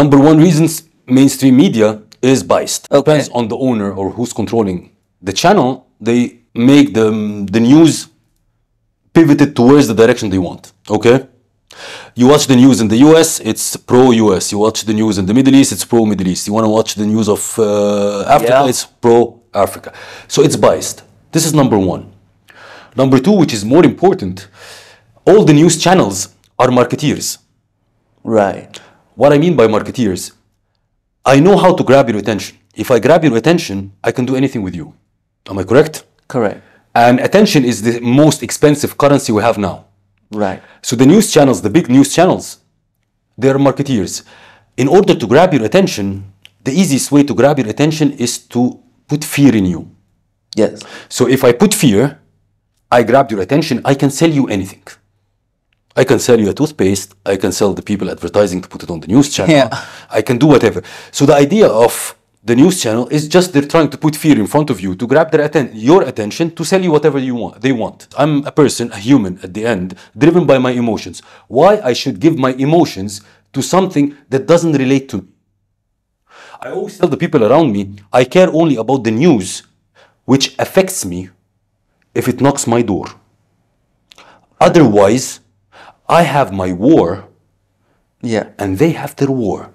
Number one reasons mainstream media is biased. Okay. Depends on the owner or who's controlling the channel. They make the, the news pivoted towards the direction they want. Okay? You watch the news in the US, it's pro US. You watch the news in the Middle East, it's pro Middle East. You want to watch the news of uh, Africa, Yeah. it's pro Africa. So it's biased. This is number one. Number two, which is more important, all the news channels are marketeers. Right. What I mean by marketeers, I know how to grab your attention. If I grab your attention, I can do anything with you. Am I correct? Correct. And attention is the most expensive currency we have now. Right. So the news channels, the big news channels, they're marketeers. In order to grab your attention, the easiest way to grab your attention is to put fear in you. Yes. So if I put fear, I grab your attention, I can sell you anything. I can sell you a toothpaste, I can sell the people advertising to put it on the news channel. Yeah. I can do whatever. So the idea of the news channel is just they're trying to put fear in front of you to grab their atten- your attention to sell you whatever you want they want. I'm a person, a human at the end, driven by my emotions. Why I should give my emotions to something that doesn't relate to me? I always tell the people around me, I care only about the news which affects me if it knocks my door. Otherwise, I have my war Yeah. and they have their war.